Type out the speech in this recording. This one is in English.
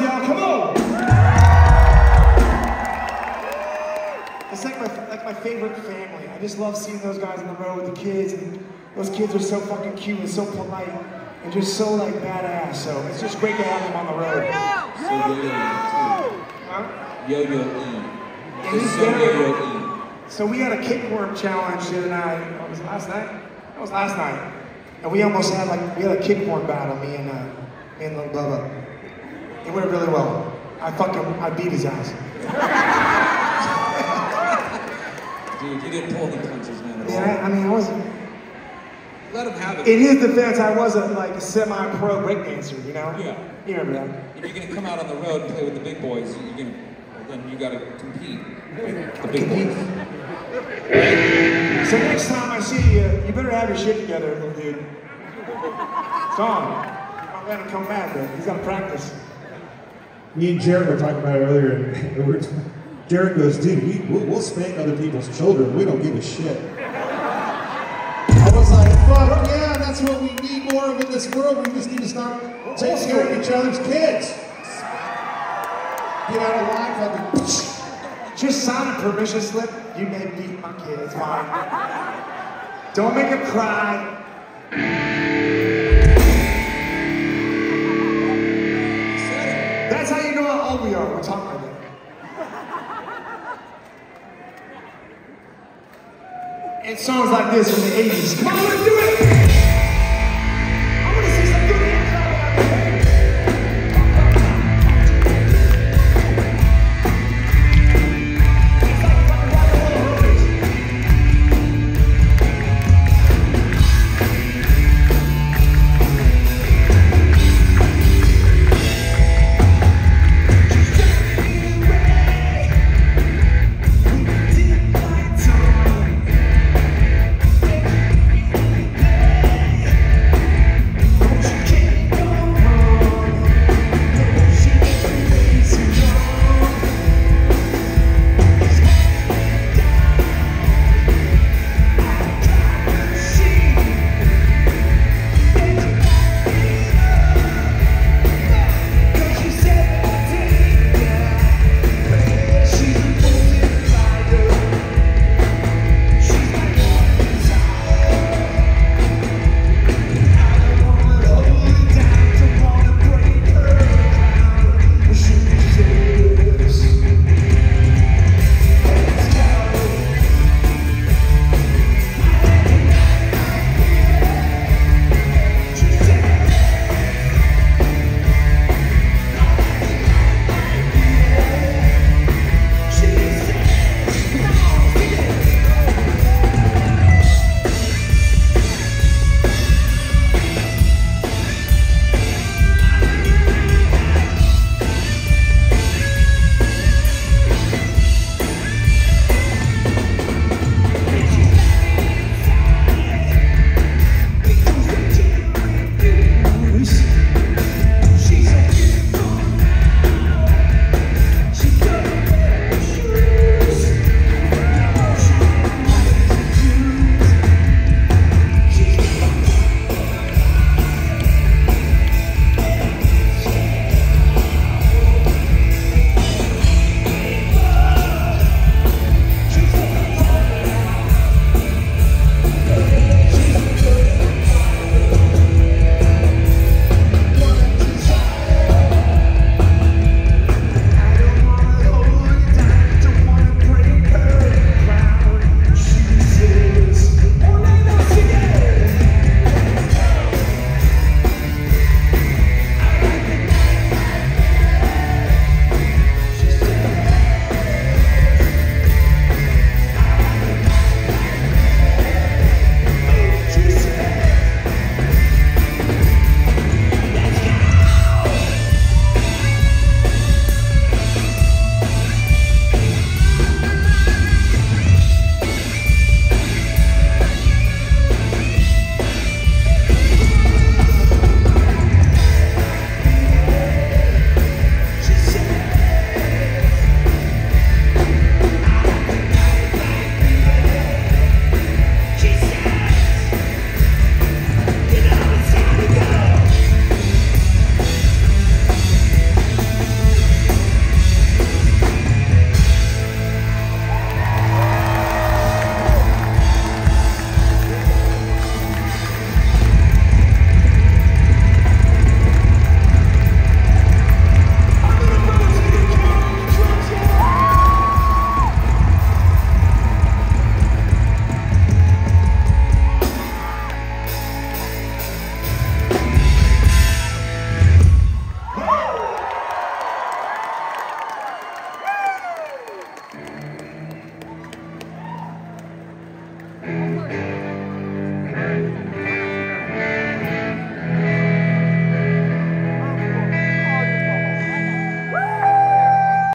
y'all, come on! It's like my, like my favorite family. I just love seeing those guys on the road with the kids, and those kids are so fucking cute and so polite, and just so, like, badass, so it's just great to have them on the road. Yo-yo! Yo-yo! Yo-yo! So yo, yo, So we had a kickworm challenge the other night. What was last night? That was last night. And we almost had like we had a kickworm battle, me and uh, me and little Bubba. It went really well. I fucking I beat his ass. Dude, you didn't pull any punches, man. at all. Yeah, I, I mean I was Let him have it. in his defense, I was a like a semi-pro breakdancer, you know? Yeah. You remember that? If you're gonna come out on the road and play with the big boys, you're gonna, well, then you gotta compete with the big Compete. boys. So next time I see you, you better have your shit together, little dude. It's on. I'm gonna come back, but he's gotta practice. Me and Jared were talking about it earlier, and were Jared goes, dude, we, we'll, we'll spank other people's children. We don't give a shit. I was like, fuck yeah, that's what we need more of in this world. We just need to start taking care of each other's kids. Get out of line, fucking. Just sign a permission slip. You may beat my kids, fine. Don't make her cry. That's how you old we are. We're talking about. that. And songs like this from the 80s. Come on, let's do it!